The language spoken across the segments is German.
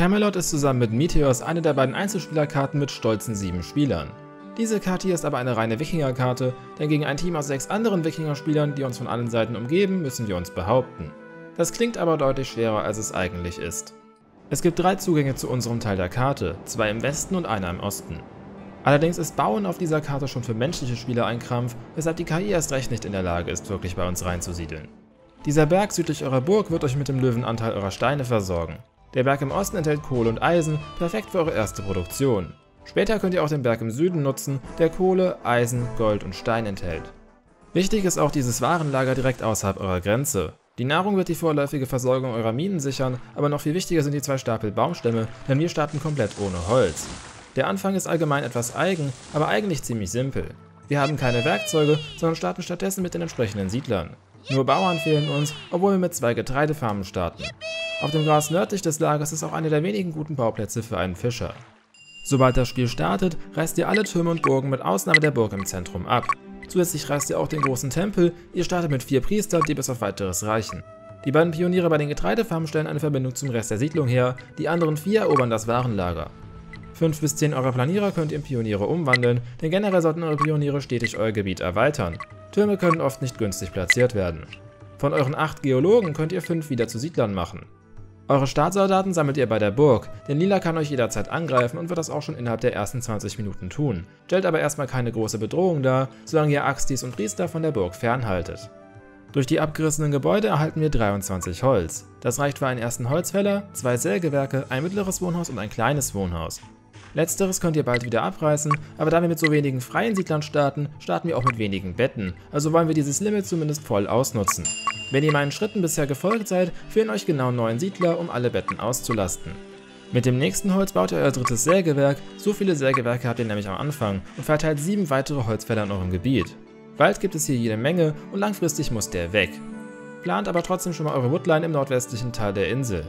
Camelot ist zusammen mit Meteors eine der beiden Einzelspielerkarten mit stolzen sieben Spielern. Diese Karte hier ist aber eine reine Wikinger-Karte, denn gegen ein Team aus sechs anderen Wikinger-Spielern, die uns von allen Seiten umgeben, müssen wir uns behaupten. Das klingt aber deutlich schwerer, als es eigentlich ist. Es gibt drei Zugänge zu unserem Teil der Karte, zwei im Westen und einer im Osten. Allerdings ist Bauen auf dieser Karte schon für menschliche Spieler ein Krampf, weshalb die KI erst recht nicht in der Lage ist, wirklich bei uns reinzusiedeln. Dieser Berg südlich eurer Burg wird euch mit dem Löwenanteil eurer Steine versorgen. Der Berg im Osten enthält Kohle und Eisen, perfekt für eure erste Produktion. Später könnt ihr auch den Berg im Süden nutzen, der Kohle, Eisen, Gold und Stein enthält. Wichtig ist auch dieses Warenlager direkt außerhalb eurer Grenze. Die Nahrung wird die vorläufige Versorgung eurer Minen sichern, aber noch viel wichtiger sind die zwei Stapel Baumstämme, denn wir starten komplett ohne Holz. Der Anfang ist allgemein etwas eigen, aber eigentlich ziemlich simpel. Wir haben keine Werkzeuge, sondern starten stattdessen mit den entsprechenden Siedlern. Nur Bauern fehlen uns, obwohl wir mit zwei Getreidefarmen starten. Auf dem Gras nördlich des Lagers ist auch einer der wenigen guten Bauplätze für einen Fischer. Sobald das Spiel startet, reißt ihr alle Türme und Burgen mit Ausnahme der Burg im Zentrum ab. Zusätzlich reißt ihr auch den großen Tempel, ihr startet mit vier Priestern, die bis auf weiteres reichen. Die beiden Pioniere bei den Getreidefarmen stellen eine Verbindung zum Rest der Siedlung her, die anderen vier erobern das Warenlager. 5 bis 10 eurer Planierer könnt ihr in Pioniere umwandeln, denn generell sollten eure Pioniere stetig euer Gebiet erweitern. Türme können oft nicht günstig platziert werden. Von euren 8 Geologen könnt ihr 5 wieder zu Siedlern machen. Eure Startsoldaten sammelt ihr bei der Burg, denn Lila kann euch jederzeit angreifen und wird das auch schon innerhalb der ersten 20 Minuten tun, stellt aber erstmal keine große Bedrohung dar, solange ihr Axtis und Priester von der Burg fernhaltet. Durch die abgerissenen Gebäude erhalten wir 23 Holz. Das reicht für einen ersten Holzfäller, zwei Sägewerke, ein mittleres Wohnhaus und ein kleines Wohnhaus. Letzteres könnt ihr bald wieder abreißen, aber da wir mit so wenigen freien Siedlern starten, starten wir auch mit wenigen Betten, also wollen wir dieses Limit zumindest voll ausnutzen. Wenn ihr meinen Schritten bisher gefolgt seid, fehlen euch genau 9 Siedler, um alle Betten auszulasten. Mit dem nächsten Holz baut ihr euer drittes Sägewerk, so viele Sägewerke habt ihr nämlich am Anfang und verteilt 7 weitere Holzfäller in eurem Gebiet. Wald gibt es hier jede Menge und langfristig muss der weg. Plant aber trotzdem schon mal eure Woodline im nordwestlichen Teil der Insel.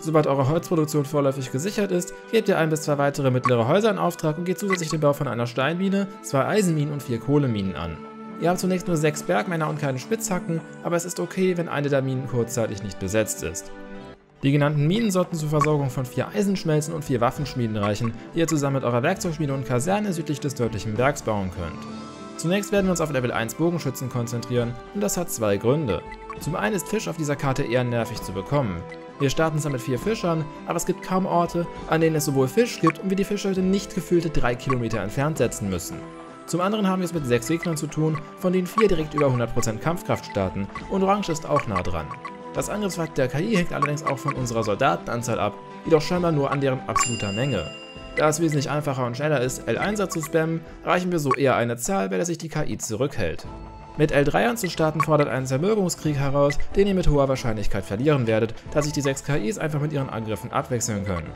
Sobald eure Holzproduktion vorläufig gesichert ist, gebt ihr ein bis zwei weitere mittlere Häuser in Auftrag und geht zusätzlich den Bau von einer Steinmine, zwei Eisenminen und vier Kohleminen an. Ihr habt zunächst nur 6 Bergmänner und keine Spitzhacken, aber es ist okay, wenn eine der Minen kurzzeitig nicht besetzt ist. Die genannten Minen sollten zur Versorgung von 4 Eisenschmelzen und 4 Waffenschmieden reichen, die ihr zusammen mit eurer Werkzeugschmiede und Kaserne südlich des dörflichen Bergs bauen könnt. Zunächst werden wir uns auf Level 1 Bogenschützen konzentrieren und das hat zwei Gründe. Zum einen ist Fisch auf dieser Karte eher nervig zu bekommen. Wir starten zwar mit vier Fischern, aber es gibt kaum Orte, an denen es sowohl Fisch gibt und wir die Fischhütte nicht gefühlte 3 Kilometer entfernt setzen müssen. Zum anderen haben wir es mit sechs Gegnern zu tun, von denen vier direkt über 100% Kampfkraft starten und Orange ist auch nah dran. Das Angriffsfakt der KI hängt allerdings auch von unserer Soldatenanzahl ab, jedoch scheinbar nur an deren absoluter Menge. Da es wesentlich einfacher und schneller ist, L1er zu spammen, reichen wir so eher eine Zahl, bei der sich die KI zurückhält. Mit L3ern zu starten fordert einen Zermürbungskrieg heraus, den ihr mit hoher Wahrscheinlichkeit verlieren werdet, da sich die 6 KIs einfach mit ihren Angriffen abwechseln können.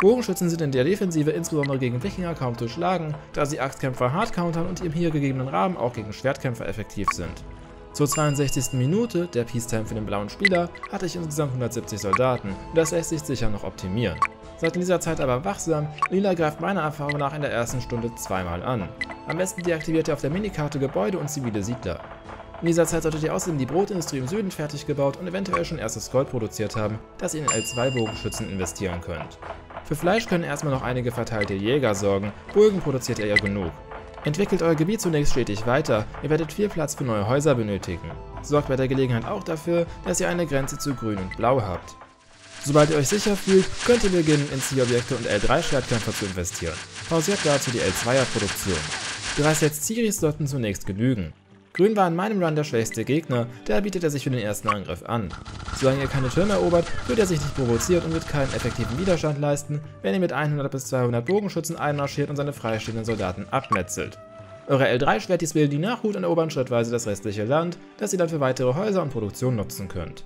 Bogenschützen sind in der Defensive insbesondere gegen Wikinger kaum zu schlagen, da sie Axtkämpfer hart countern und im hier gegebenen Rahmen auch gegen Schwertkämpfer effektiv sind. Zur 62. Minute, der Peacetime für den blauen Spieler, hatte ich insgesamt 170 Soldaten und das lässt sich sicher noch optimieren. Seit dieser Zeit aber wachsam, Lila greift meiner Erfahrung nach in der ersten Stunde zweimal an. Am besten deaktiviert ihr auf der Minikarte Gebäude und zivile Siedler. In dieser Zeit solltet ihr außerdem die Brotindustrie im Süden fertig gebaut und eventuell schon erstes Gold produziert haben, das ihr in L2-Bogenschützen investieren könnt. Für Fleisch können erstmal noch einige verteilte Jäger sorgen, Bulgen produziert ihr ja genug. Entwickelt euer Gebiet zunächst stetig weiter, ihr werdet viel Platz für neue Häuser benötigen. Sorgt bei der Gelegenheit auch dafür, dass ihr eine Grenze zu Grün und Blau habt. Sobald ihr euch sicher fühlt, könnt ihr beginnen, in Zielobjekte und L3-Schwertkämpfer zu investieren. Pausiert dazu die L2er-Produktion. Drei Sets Ziris sollten zunächst genügen. Grün war in meinem Run der schwächste Gegner, daher bietet er sich für den ersten Angriff an. Solange ihr keine Türme erobert, wird er sich nicht provoziert und wird keinen effektiven Widerstand leisten, wenn ihr mit 100 bis 200 Bogenschützen einmarschiert und seine freistehenden Soldaten abmetzelt. Eure L3-Schwertis wählen die Nachhut und erobern schrittweise das restliche Land, das ihr dann für weitere Häuser und Produktion nutzen könnt.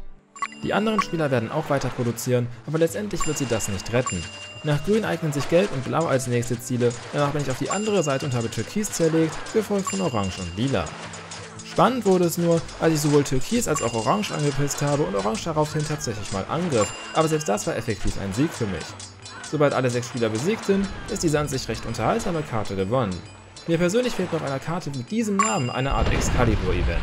Die anderen Spieler werden auch weiter produzieren, aber letztendlich wird sie das nicht retten. Nach Grün eignen sich Gelb und Blau als nächste Ziele, danach bin ich auf die andere Seite und habe Türkis zerlegt, gefolgt von Orange und Lila. Spannend wurde es nur, als ich sowohl Türkis als auch Orange angepisst habe und Orange daraufhin tatsächlich mal angriff, aber selbst das war effektiv ein Sieg für mich. Sobald alle sechs Spieler besiegt sind, ist diese an sich recht unterhaltsame Karte gewonnen. Mir persönlich fehlt noch einer Karte mit diesem Namen eine Art Excalibur-Event.